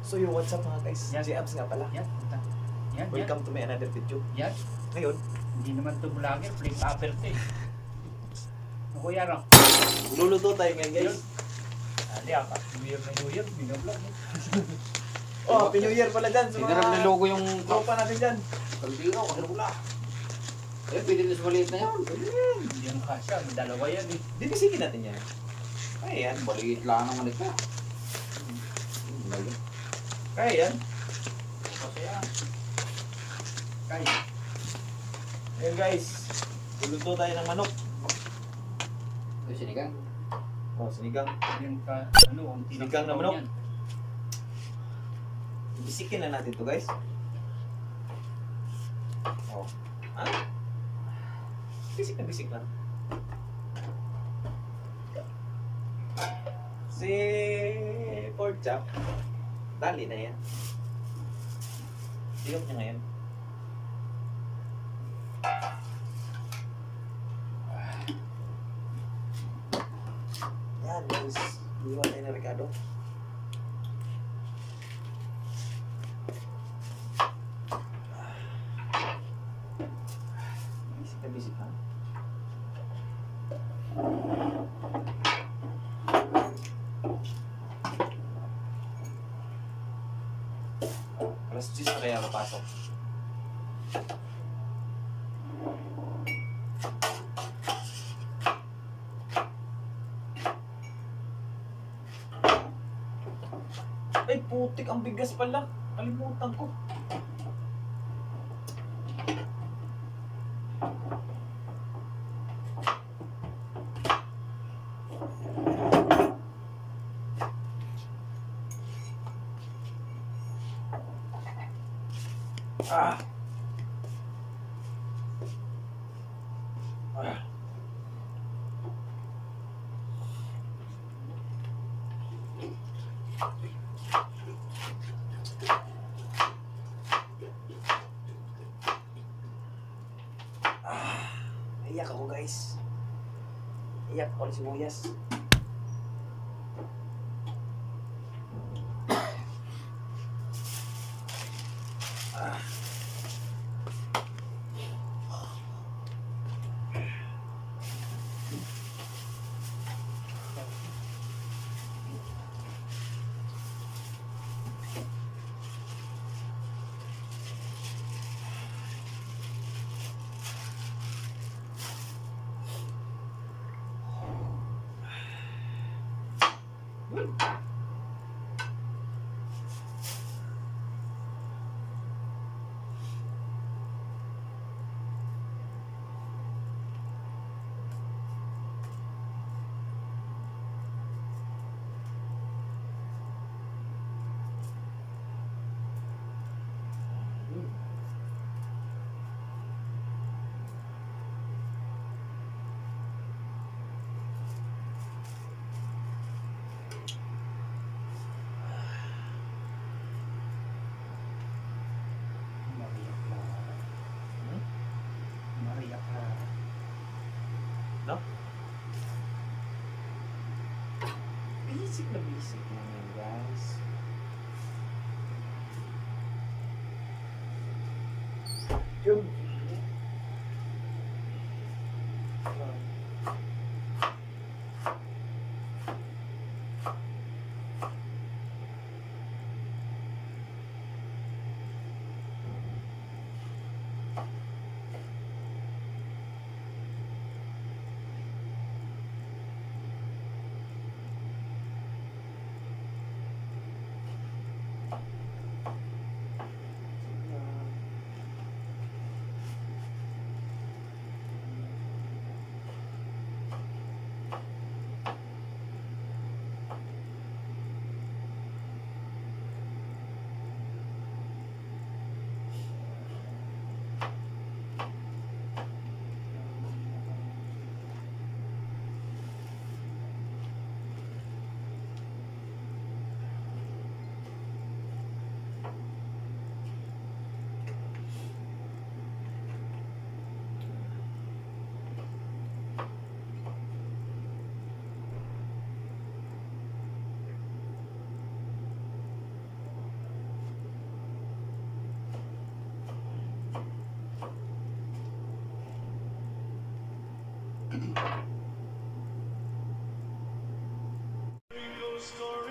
So yo, what's up mga guys? Yan. J-Abs nga pala. Yan, punta. Yan, yan. Welcome to my another video. Yan. Ngayon, Hindi naman ito vlogger, flip upper to eh. Ano kuya ro? luluto tayo ngayon guys. Ali ako, New Year na New Year, binablog. eh. Oh, Happy New Year pala dyan sa Hindi na mga nilogo yung tropa natin dyan. kaldero, kanula. Eh, pwede na sa maliit na yan. Hindi yung kasya, may dalawa yan eh. Dibisikin natin yan. Kaya yan. Maliit lang naman ito. Kaya yan. Kasi yan. Kaya. Ngayon guys, luluto tayo ng manok. Ito sinigang. Oh, sinigang. Yung ka, ano, ang Sinigang na manok. Bisikin na natin to guys. Oh. Ha? Bisik na bisik lang. Si pork chop, dali na yan. Siyok niya ngayon. Yan guys, iwan tayo na Ricardo. Bisik na bisik ha. Alas 10 na kaya papasok. Ay, putik ang bigas pala. Kalimutan ko. Ah. Ah. Ah. Iyak ako guys. Iyak ako sibuyas. Basic na basic lang yan, guys. Yun.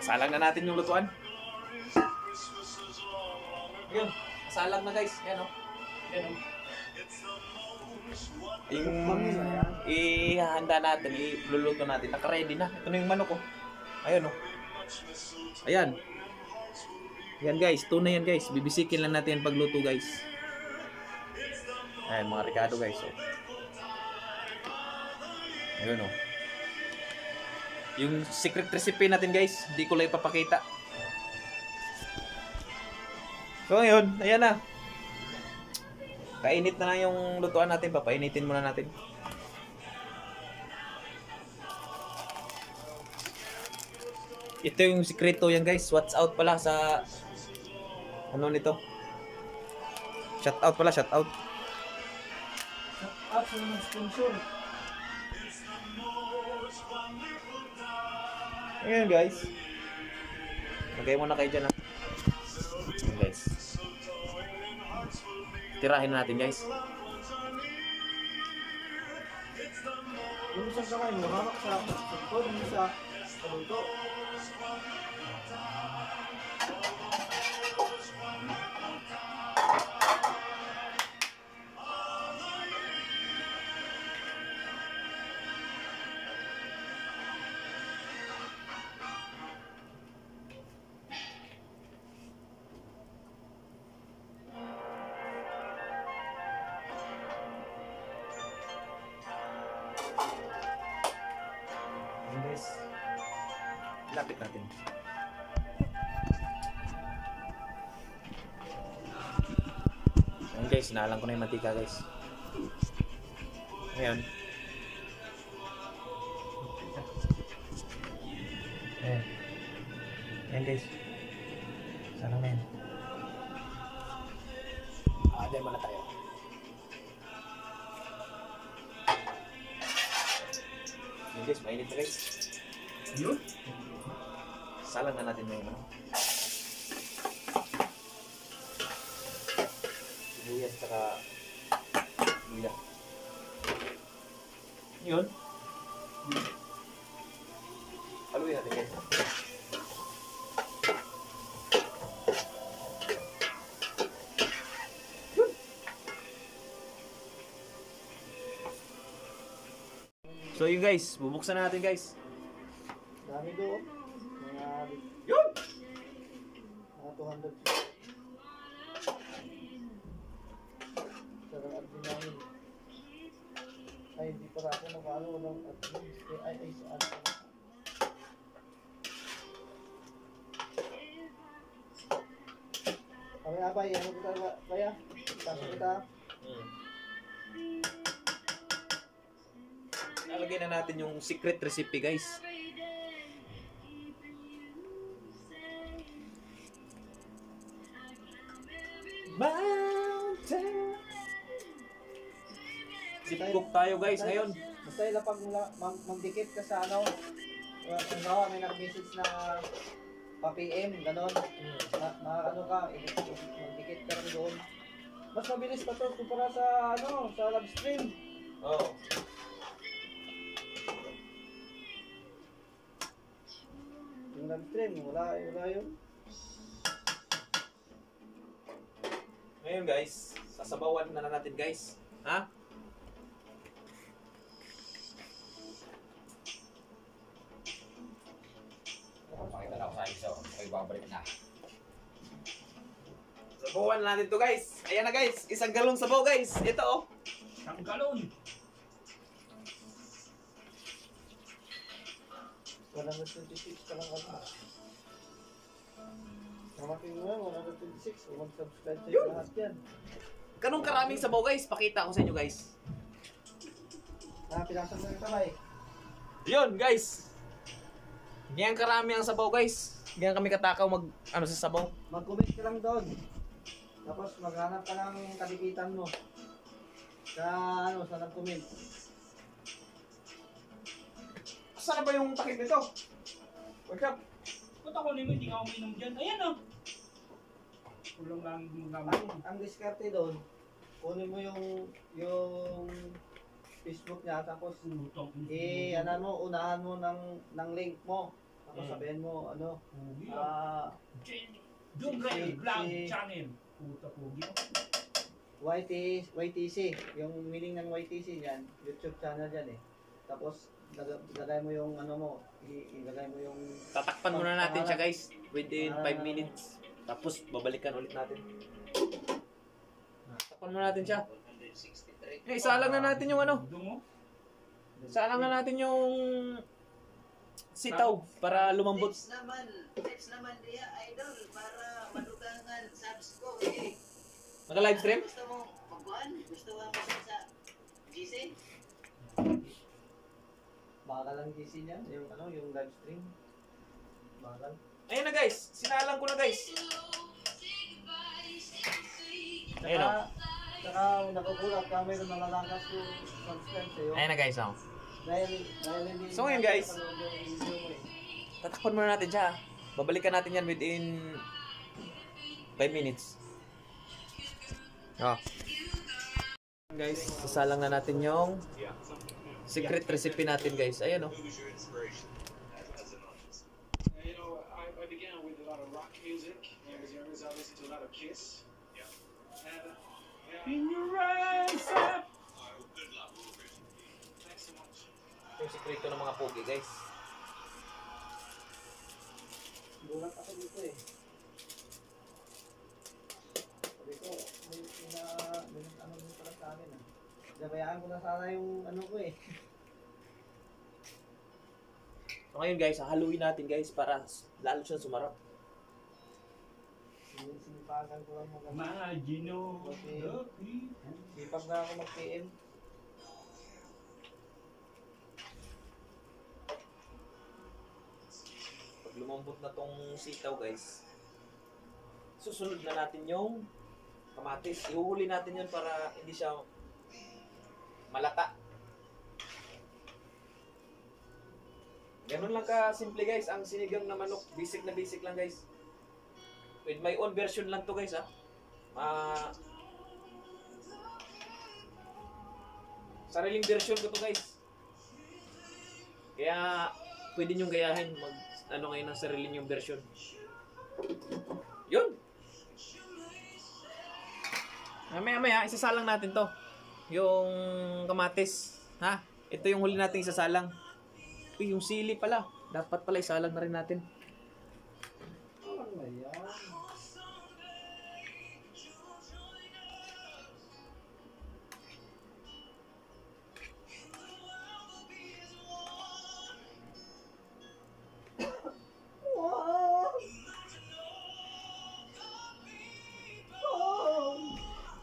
Salang na natin yung lutuan. Yun. Salang na guys. Yan o. Yan o. Yung ihanda natin, iluluto natin. Naka-ready na. Ito na yung manok ko. Ayun o. Ayan. Yan guys, tuna yan guys. Bibisikin lang natin yung pagluto guys. Ayan mga Ricardo guys. Oh. Ayun o. Yung secret recipe natin guys, hindi ko lang ipapakita. So ngayon, ayan na. Kainit na lang yung lutuan natin, papainitin muna natin. Ito yung sikreto yan guys. Watch out pala sa ano nito. Shout out pala, shout out. Up sa mga sponsor. Ayan guys. Lagay muna kayo dyan ha. Ayan guys. Tirahin na natin guys. Yung isang kamay mo, hawak sa isa sa luto. Ayan guys. Lapit natin. Ayan guys, sinalang ko na yung mantika guys. Ngayon. Ayan. Ayan guys. Guys, mainit na guys. Yun? Salang na natin ano. Sibuyas saka luya. Yun. Yun guys, bubuksan na natin guys. Dami doon. Mga, Yun! mga 200. Sarang admin namin. Ay, hindi pa ako nag-ano ng admin. Ay, ay, sa admin. Kami abay, ano kita kaya? Pasok kita. Mm. Nalagay na natin yung secret recipe guys. Mountain. Sipcook tayo guys ngayon. Basta lang, mag magdikit ka sa ano. Halimbawa, may nag-message na pa-PM, ganon. Na, na ano ka, magdikit ka rin doon. Mas mabilis pa to kumpara sa ano, sa live stream. Oh. Live stream, wala, wala yun. Ngayon guys, sasabawan na, na natin guys. Ha? Pakita na ako sa iso. Ay, babalik na. Sabawan na natin to guys. Ayan na guys, isang galong sabaw guys. Ito oh. Ang galon! 126 ka lang ano. Namating mo yan, 126. Kung mag-subscribe sa'yo Yun. lahat yan. Ganong karaming sabaw guys. Pakita ko sa inyo guys. Ah, pinasan na yung kamay. Yun guys. Ganyan karami ang sabaw guys. Ganyan kami katakaw mag ano sa sabaw. Mag-comment ka lang doon. Tapos maghanap ka ng kadikitan mo. Sa ano, sa nag-comment. Saan ba yung takip nito? What's up? Ba't ako naman hindi ka uminom dyan? Ayan o. Kulang lang gumagamit Ang, ang diskarte doon, kunin mo yung yung Facebook niya tapos eh ano mo unahan mo ng ng link mo Tapos Mm. sabihin mo, ano, ah, Doon si- kayo, vlog channel. Puta pugi. YT, YTC, yung meaning ng YTC yan, YouTube channel yan eh. Tapos, lag- lagay mo yung ano mo, i- ilagay mo yung Tatakpan muna natin siya guys within 5 minutes. Tapos babalikan ulit natin. Takpan muna natin siya. Eh, isalang na natin yung ano. Isalang na natin yung sitaw para lumambot. Text naman, text naman dia idol para madugangan subs ko eh. Naka-live stream? Gusto mo magkuhan? Gusto mo sa GC? Baka lang GC niyan, yung ano, yung live stream. Baka Ayun na guys, sinalang ko na guys. Ayun o. Saka, saka nagugulat ka, mayroon nalalakas yung subscribe sa'yo. Ayun na guys, oh. Dahil, dahil hindi So, ngayon, guys. eh. Tatakpan muna natin siya. Babalikan natin yan within 5 minutes. Oh. Guys, sasalang na natin yung secret recipe natin guys. Ayan oh. Uh, yeah. In your eyes. Yung sekreto ng mga pogi guys. Gulat ako dito eh. Sabi ko, may, may, na, may ano din pala sa akin ah. Nabayaan ko na sana yung ano ko eh. So ngayon guys, haluin natin guys para lalo siyang sumarap. Sin- Sinipagan ko lang mag Magino. Okay. Lucky. Sipag na ako mag-PM. Pag lumambot na tong sitaw guys, susunod na natin yung kamatis. Ihuhuli natin yun para hindi siya malata. Ganun lang ka simple guys, ang sinigang na manok, basic na basic lang guys. With my own version lang to guys ha. Ah sariling version ko to guys. Kaya pwede nyo gayahin mag ano ngayon ng sarili nyong version. Yun. Mamaya maya, isasalang natin to. Yung kamatis. Ha? Ito yung huli nating isasalang. Uy, yung sili pala. Dapat pala isalang na rin natin.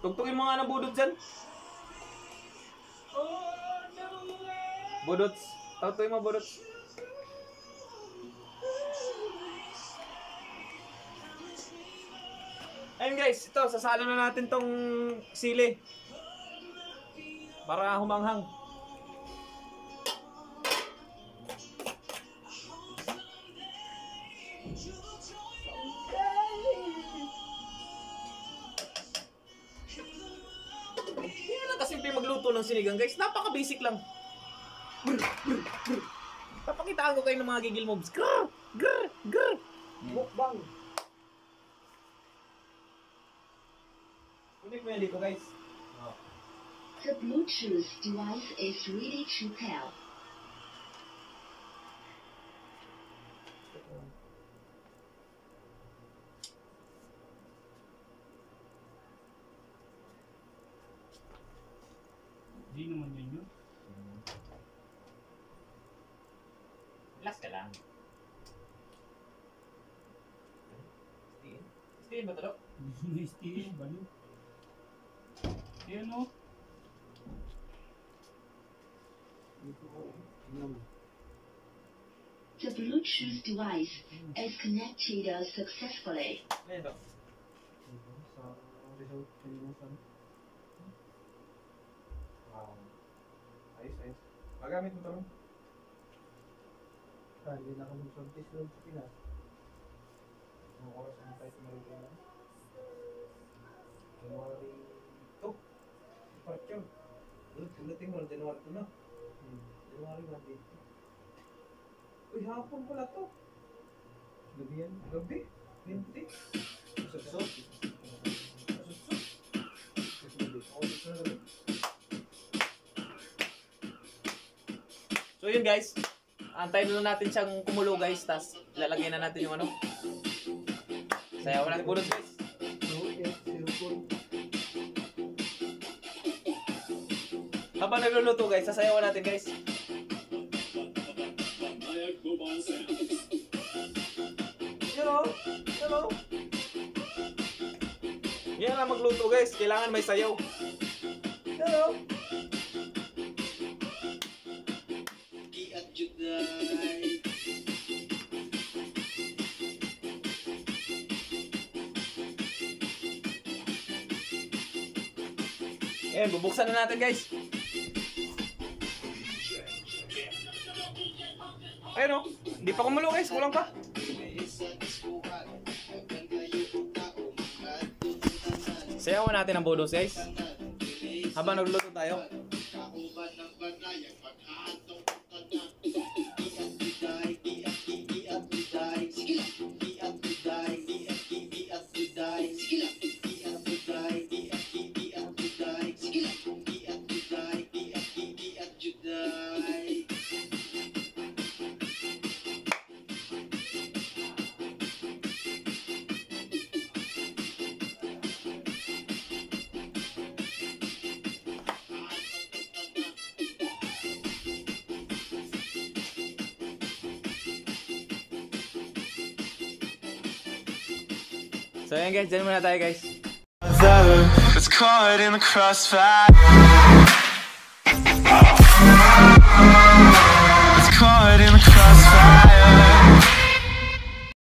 Tugtugin mo nga ng budot dyan. Budot. Tugtugin mo budot. Ayun guys, ito, sasalo na natin tong sili. Para humanghang. Hindi lang kasimple magluto ng sinigang guys. Napaka-basic lang. Papakitaan ko kayo ng mga gigil mobs. Grr! Grr! Grr! Mukbang! Kunik mo yan dito guys. The Bluetooth device is ready to pair. Di naman yan yun. Relax ka lang. Stiin? Stiin ba ito? Dok? Steel, balo. Ayan o. The Bluetooth device is connected successfully. Ayan Dok. Sa result, kalimutan. Wow. Ayos, ayos. Magamit mo ito rin. Ah, Hindi na ako mag-practice doon sa Pinas. Anong oras ang tayo tumalig na? January 2. Departure. Pagdating mo, January 2 na. Hmm. January 1 dito. Uy, hapon pala to. Gabi yan. Gabi? Hindi. Susot. So yun guys. Antayin na lang natin siyang kumulo guys. Tapos lalagyan na natin yung ano. Sayaw natin bunot guys. Habang nagluluto guys, sasayawan natin guys. Hello? Hello? Yan lang magluto guys. Kailangan may sayaw. Hello? Ayan, bubuksan na natin guys. Ayun oh, hindi pa kumulo guys, kulang pa. Sayawan natin ang bodos guys. Habang nagluluto tayo. So ayan guys, tayo guys. It's caught in the crossfire.